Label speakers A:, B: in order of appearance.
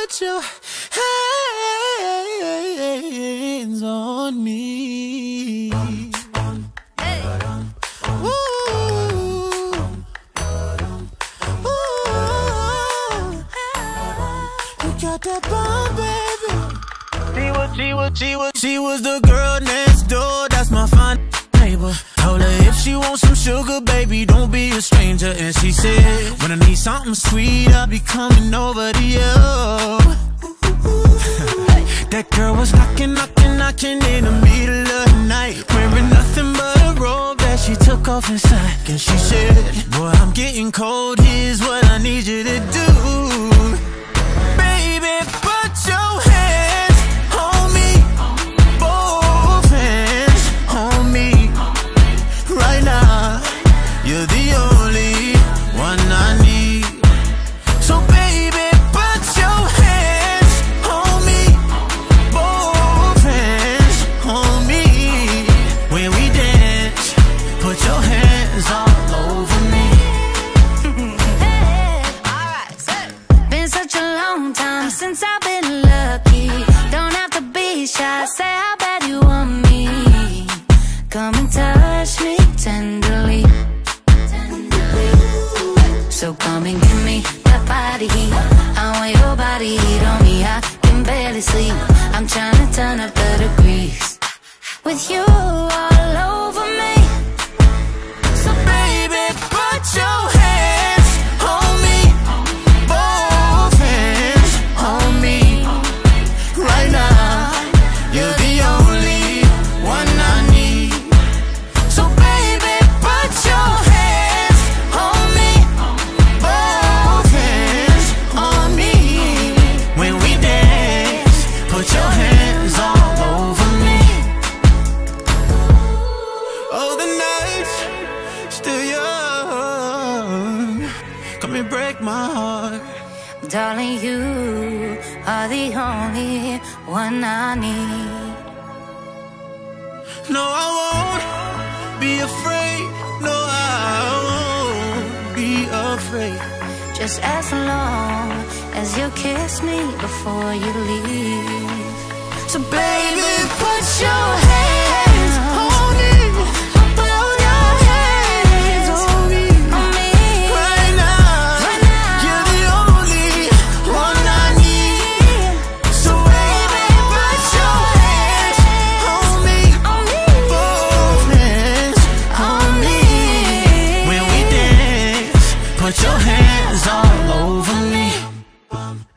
A: put your hands on me. Ooh. Ooh. You got that bomb, baby. She was, she was, she was, she was the girl next door. That's my fine neighbor. She wants some sugar, baby, don't be a stranger. And she said, when I need something sweet, I'll be coming over to you. that girl was knocking, knocking, knocking in the middle of the night, wearing nothing but a robe that she took off inside. And she said, Boy, I'm getting cold. Here's what I need you to do.
B: Long time since I've been lucky. Don't have to be shy, say how bad you want me. Come and touch me tenderly. So come and give me that body heat. I want your body heat on me. I can barely sleep. I'm trying to turn up the degrees. With you
A: Come and break my heart.
B: Darling, you are the only one I need.
A: No, I won't be afraid. No, I won't be afraid.
B: Just as long as you kiss me before you leave.
A: So, baby, hands all over me.